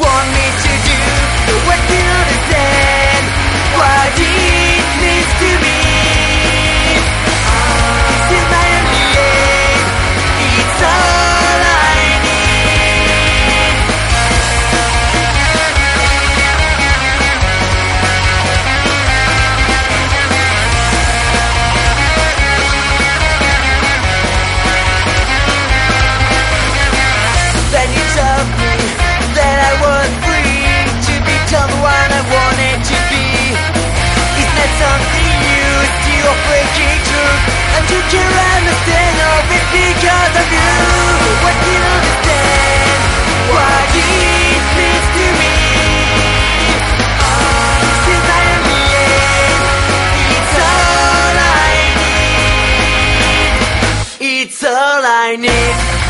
want me you understand all it because of you What you it means to me Since I am It's all I need It's all I need